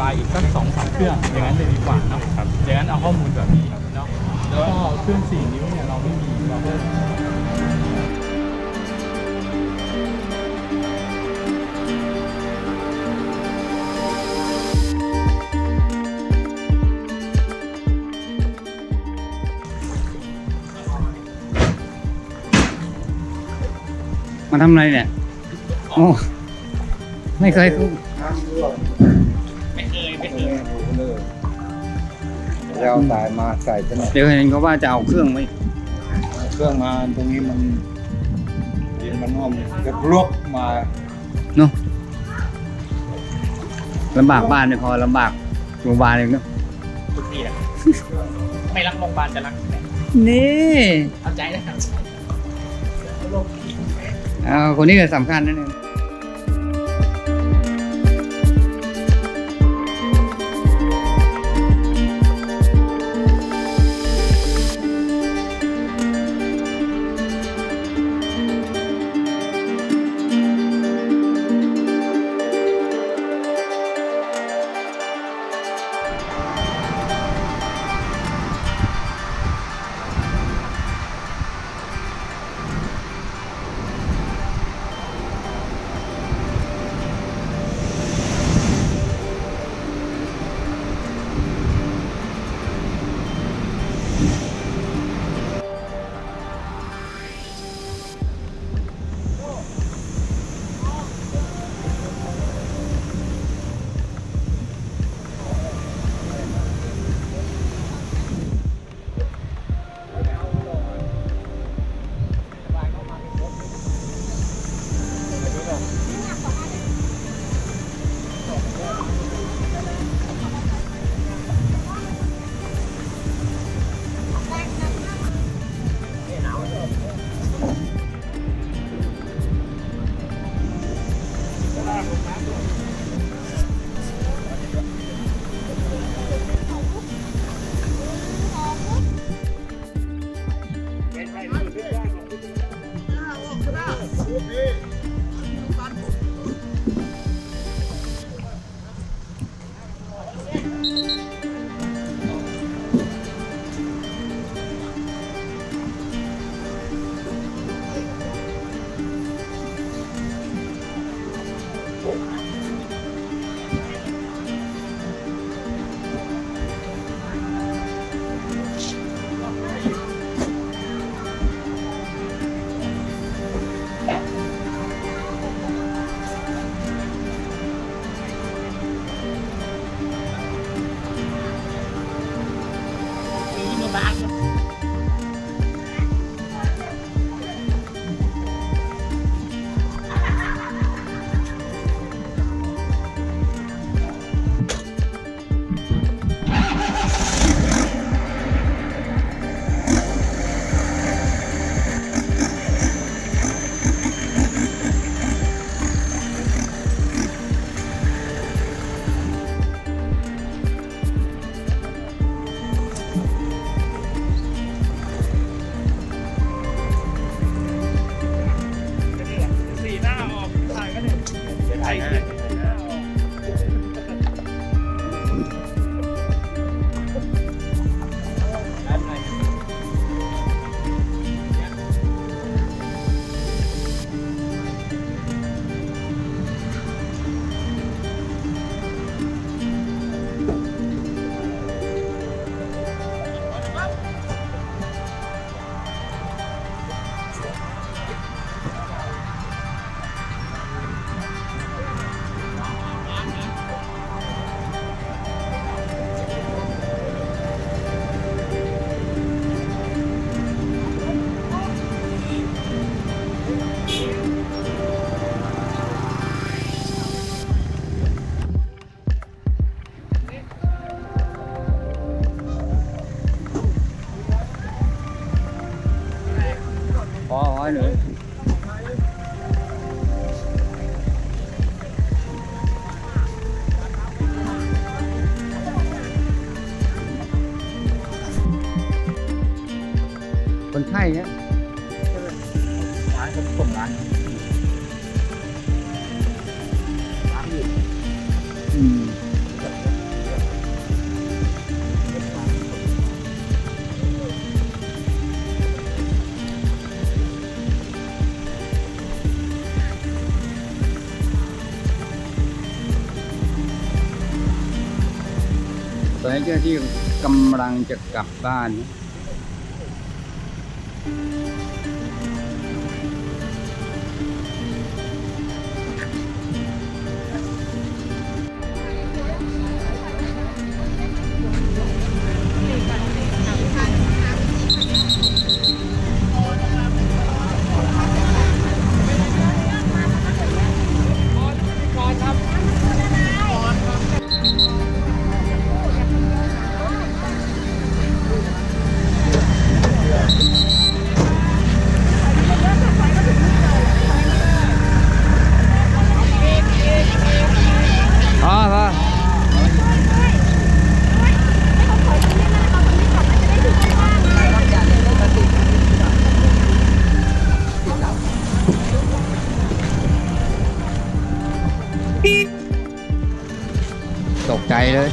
บายอีกสักสองสามเครื่องอย่างนั้นจะดีกว่าเนาะครับอย่างนั้นเอาข้อมูลแบบนี้เนาะแล้วก็เครื่องสี่นิ้วเนี่ยเราไม่มีเราก็มาทำอะไรเนี่ย โอ้ ไม่เคย เราสายมาใส่จะหน่อยเดี๋ยวเห็นเขาว่าจะเอาเครื่องไว้เครื่องมาตรงนี้มันดินมันอ้อมจะลวกมาเนาะลำบากบ้านไม่พอลำบากโรงพยาบาลเองเนาะทุกทีแหละไม่รักโรงพยาบาลจะรักแม่นี่เอาใจนะครับเอาคนนี้ก็สำคัญนั่นเอง เจ้าที่กำลังจะกลับบ้าน ตกใจเลย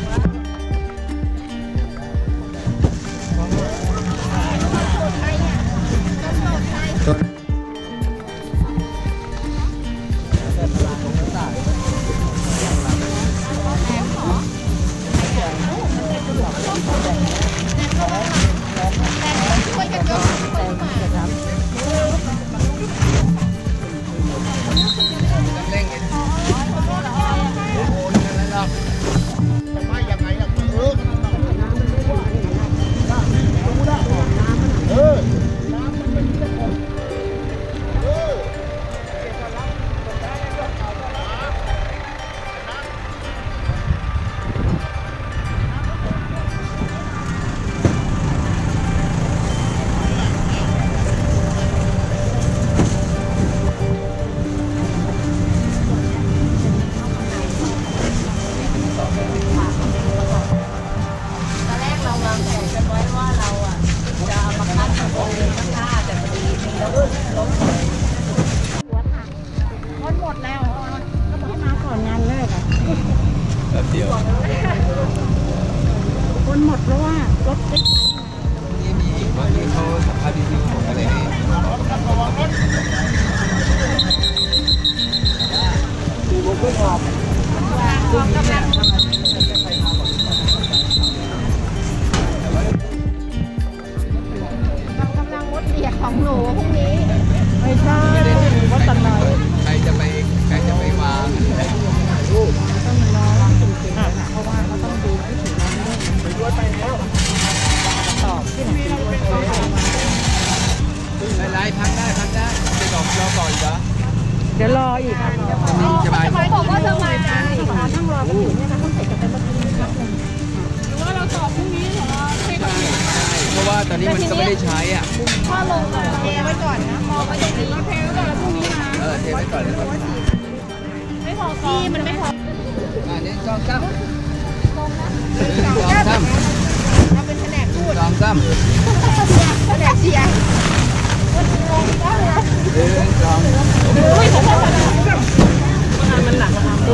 โ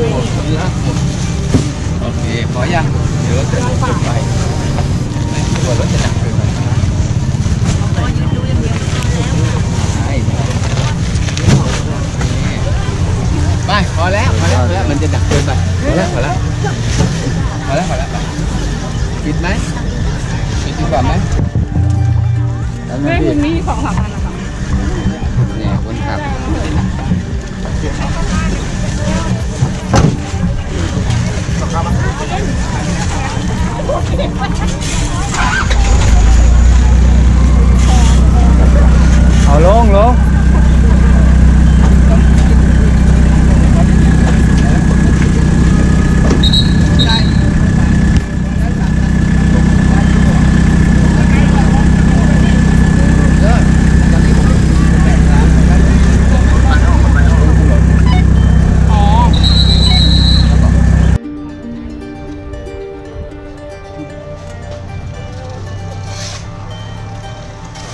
อเคพอยังเดี๋ยวรถจะจมไปไม่กลัวรถจะหนักเกินไปไปพอแล้วพอแล้วพอแล้วมันจะหนักเกินไปพอแล้วพอแล้วพอแล้วพอแล้วปิดไหมปิดดีกว่าไหมแม่คุณมีสองสามพันนะคะเนี่ยคนขับ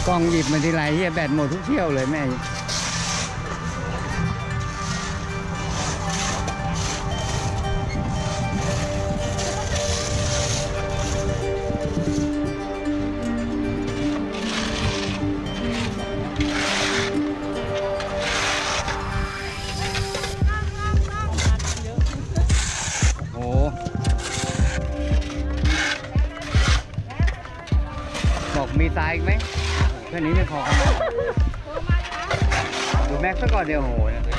กองหยิบมาทีไรเฮียแบตหมดทุกเที่ยวเลยแม่ ม็กซ์ซะก่อนเดียวโอ้โหนะตัวอย่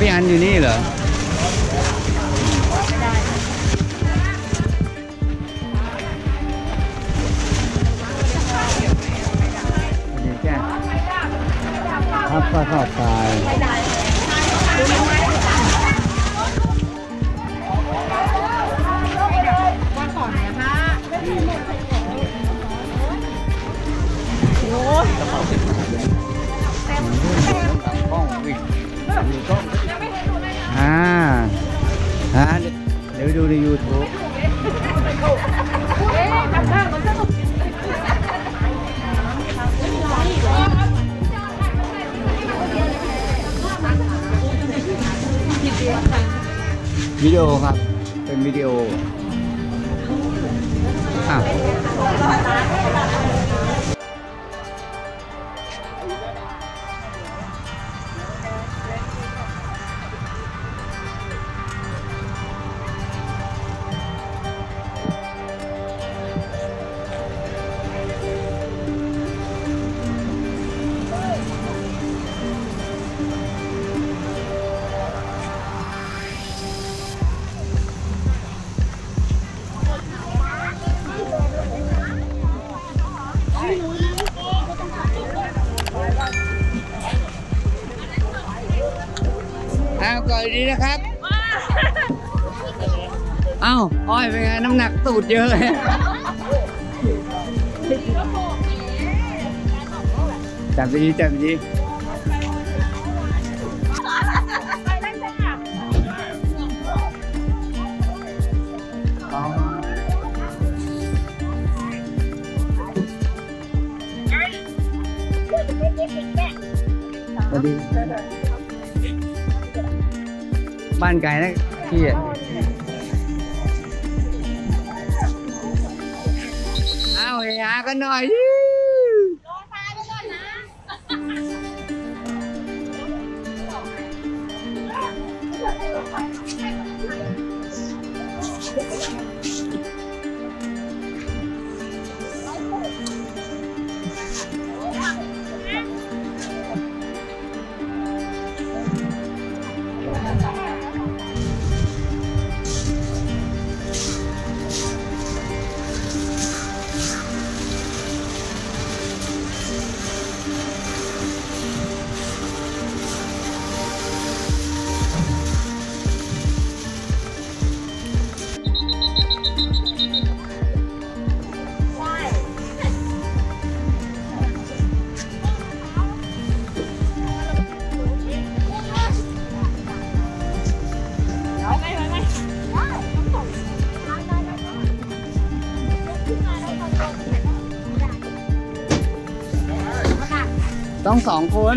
พี่อันอยู่นี่เหรอ วิดีโอครับ ดีนะครับ เอ้าอ้อยเป็นไง น้ำหนักตูดเยอะเลยจับดีๆจับดีสวัสดี บ้านไกลนะพี่อะเอาเฮียกันหน่อยดิต้อง สองคน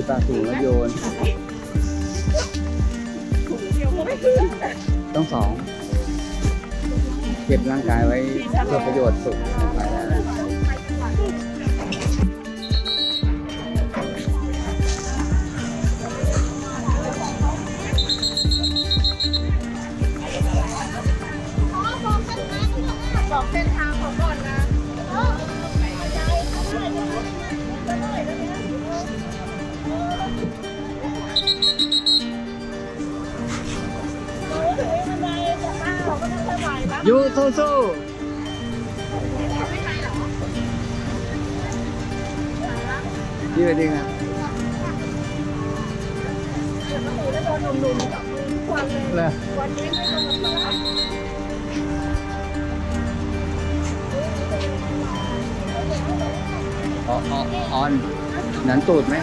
คือตาสูงแล้วโยน ต้องสอง เก็บร่างกายไว้เพื่อประโยชน์สุขไปแล้วบอกเส้นทางเขาก่อนนะ ยูสู้สู้ยี่ไปดิครับเลยอ๋ออ๋อออนหนันตูดไหม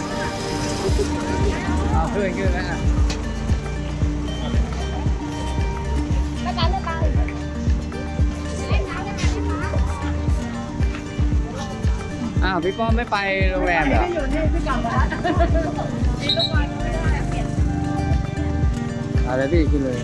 เอาขึ้นขึ้นแล้วอะ อ้าวพี่ป้อมไม่ไปโรงแรมเหรออยู่นี่พี่กลับมามีลูกบอลไม่ได้เปลี่ยนเอาเลยพี่กินเลย